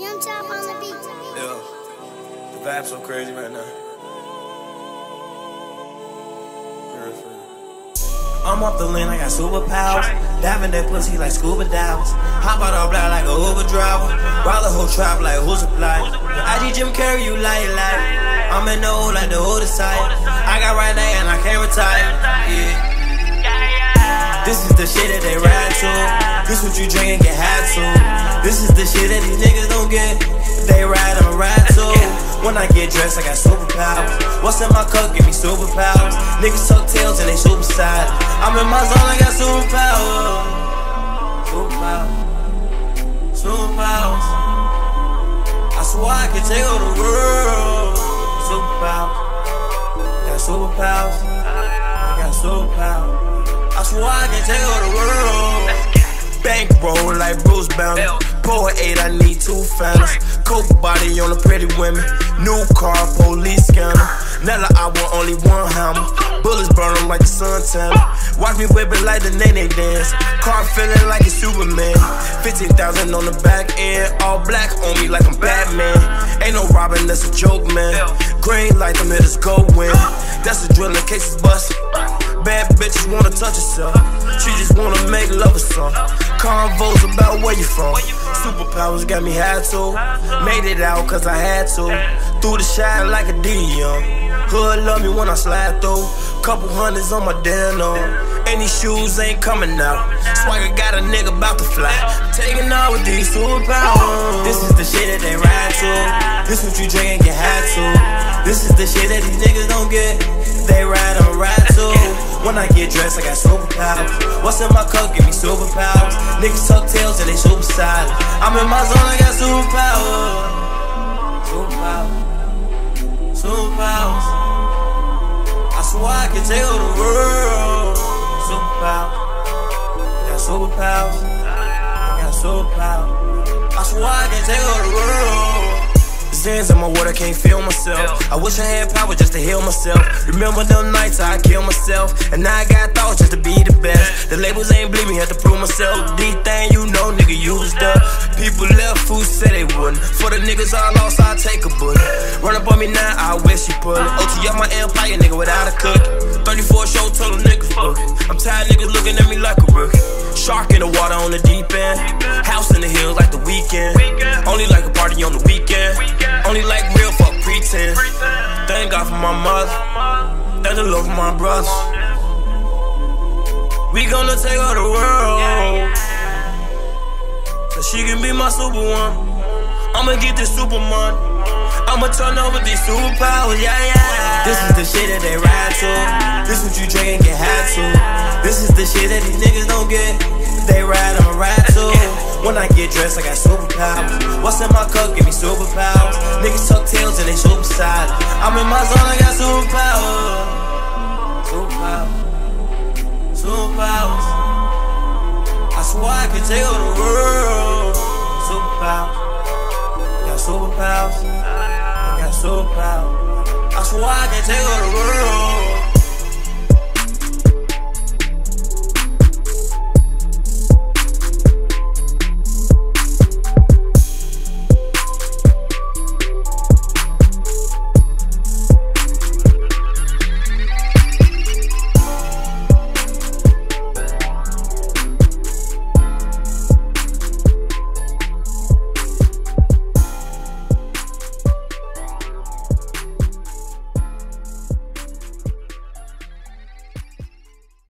Young Chop on the beat. The vibe's so crazy right now. I'm off the land, I got superpowers. Diving that pussy like scuba divers. Hop out of block like a Uber driver. Roll the whole trap like who's supply. IG Jim carry you like like. I'm in the old like the oldest side. I got right there and I can't retire. Yeah. This is the shit that they ride to. This what you drink and get high to. This is the shit that these niggas don't get. They ride, I'ma ride too. When I get dressed, I got superpowers. What's in my cup give me superpowers. Niggas tuck tails and they super side. I'm in my zone, I got superpowers. Superpowers. Superpowers. I swear I can take over the world. Superpowers. Got superpowers. I got superpowers. I swear I can take over the world. Bankroll like Bruce Banner. Poet 8, I need two families. Coke body on the pretty women. New car, police scanner. Nella, I want only one hammer. Bullets burn 'em like the sun tanner. Watch me whip it like the Nae Nae dance. Car feeling like a Superman. 15,000 on the back end. All black on me like I'm Batman. Ain't no robbing, that's a joke, man. Green light, them hitters go win. That's the drill in case it's busted. Bad bitches wanna touch herself. She just wanna make love or something. Convos about where you from. Superpowers got me high too. Made it out cause I had to. Threw the shot like a Dion. Hood love me when I slide through. Couple hundreds on my denim. These shoes ain't coming out. Swagger got a nigga about to fly. Taking out with these superpowers. This is the shit that they ride to. This what you drink and get high to. This is the shit that these niggas don't get. They ride, I'ma ride too. When I get dressed, I got superpowers. What's in my cup give me superpowers. Niggas tuck tails and they super silent. I'm in my zone, I got superpowers. Superpowers. Superpowers. I swear I can take over the world. Superpowers. I got superpowers. I got superpowers. I swear I can take over the world. Xans in my water, can't feel myself. I wish I had power just to heal myself. Remember them nights I killed myself. And now I got thoughts just to be the best. The labels ain't believe me, had to prove myself. D thing you know, nigga, used up. People left who said they wouldn't. For the niggas I lost, I take a bullet. Run up on me now, I wish you pull it. OT up my empire, nigga, without a cook. 34 show, total niggas book. I'm tired niggas looking at me like a rookie. Shark in the water on the deep end. House in the hills like the Weeknd. Only like a party on the weekend. Only like real fuck pretend. Thank God for my mother. Thank the Lord for my brothers. We gonna take over the world. So she can be my super one. I'ma get this super money. I'ma turn over these superpowers, yeah, yeah. This is the shit that they ride to. This what you drink and get high to. This is the shit that these niggas don't get. They ride, get dressed, I got superpowers. What's in my cup give me superpowers. Niggas tuck tails and they super silent. I'm in my zone, I got superpowers. Superpowers. Superpowers. I swear I can take over the world. Superpowers. Got superpowers. I got superpowers. I swear I can take over the world.